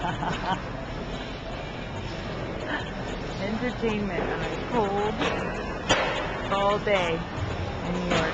Entertainment on a cold, all day in New York.